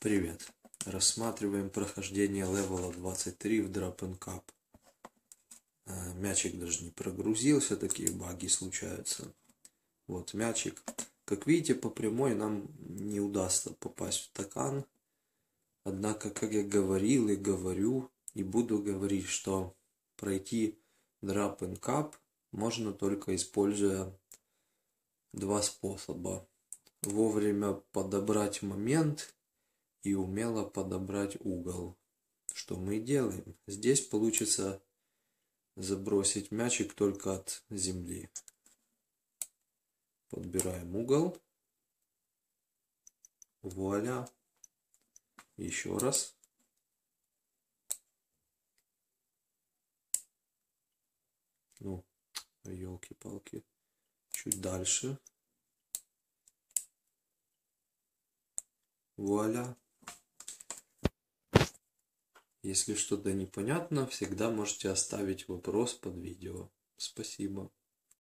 Привет! Рассматриваем прохождение левела 23 в Drop and Cup. А, мячик даже не прогрузился, такие баги случаются. Вот мячик. Как видите, по прямой нам не удастся попасть в стакан. Однако, как я говорил и говорю, и буду говорить, что пройти Drop and Cup можно только используя два способа. Вовремя подобрать момент и умело подобрать угол. Что мы и делаем. Здесь получится забросить мячик только от земли. Подбираем угол. Вуаля. Еще раз. Ну, елки-палки. Чуть дальше. Вуаля. Если что-то непонятно, всегда можете оставить вопрос под видео. Спасибо.